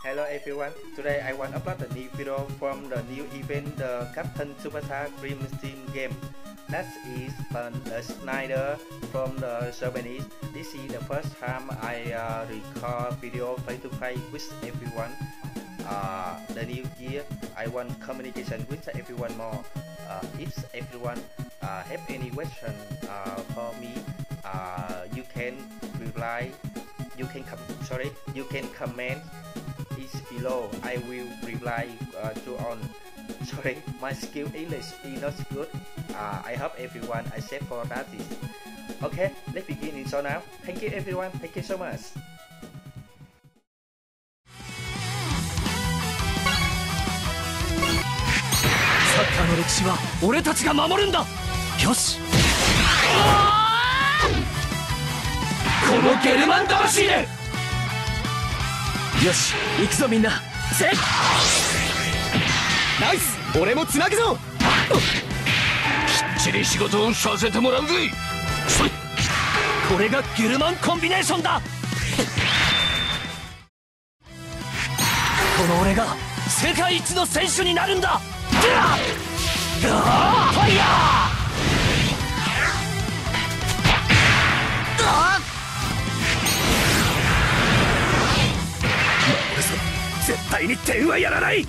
Hello everyone, today I want to upload a new video from the new event, the Captain Tsubasa Dream Team game. That is the Schneider from the Japanese. This is the first time I uh, record video face to face with everyone. Uh, the new year, I want communication with everyone more. Uh, if everyone uh, have any question uh, for me, uh, you can reply. You can come. Sorry, you can comment below. I will reply uh, to on. Sorry, my skill English is not good. Uh, I hope everyone accept for that. Is okay. Let's begin in so now. Thank you everyone. Thank you so much. サッカーの歴史は俺たちが守るんだよしこのゲルマン魂で よし行くぞみんな。せっナイス。俺もつなぐぞ。きっちり仕事をさせてもらうぜ。これがゲルマンコンビネーションだ。この俺が世界一の選手になるんだ。ファイヤー対に点はやらない。